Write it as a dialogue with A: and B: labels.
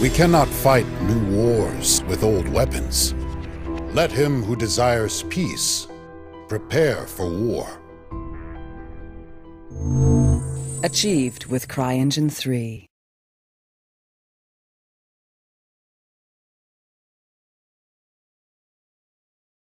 A: We cannot fight new wars with old weapons. Let him who desires peace prepare for war.
B: Achieved with CryEngine 3.